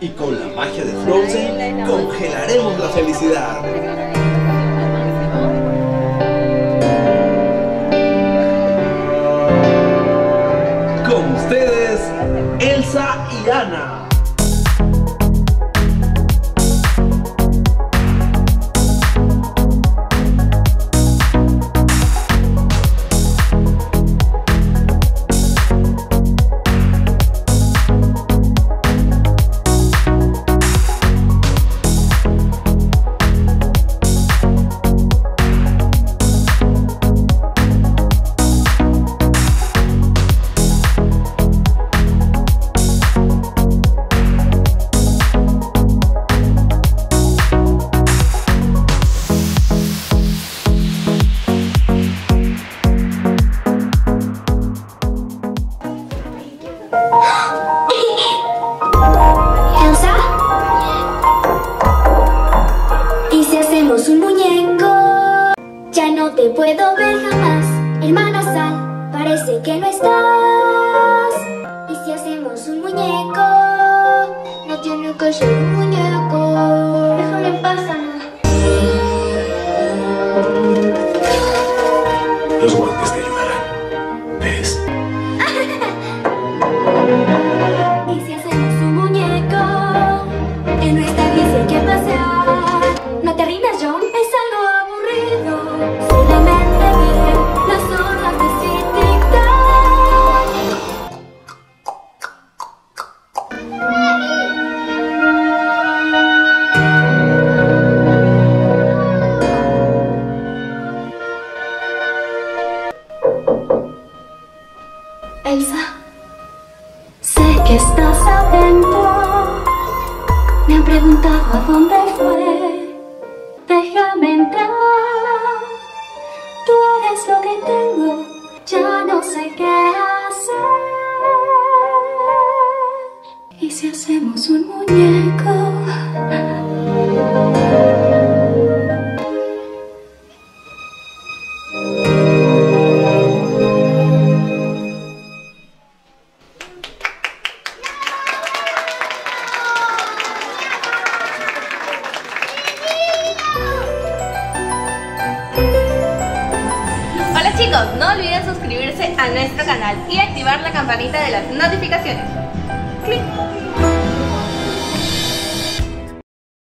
y con la magia de Frozen congelaremos la felicidad. Con ustedes, Elsa y Ana. Te puedo ver jamás, hermana Sal. Parece que no estás. ¿Y si hacemos un muñeco? No tiene que ser un muñeco. Déjame Ana. Los guantes Elsa. Sé que estás adentro. Me han preguntado a dónde fue. Déjame entrar. Tú eres lo que tengo. Ya no sé qué hacer. ¿Y si hacemos un muñeco? Chicos, no olviden suscribirse a nuestro canal y activar la campanita de las notificaciones. ¡Clic!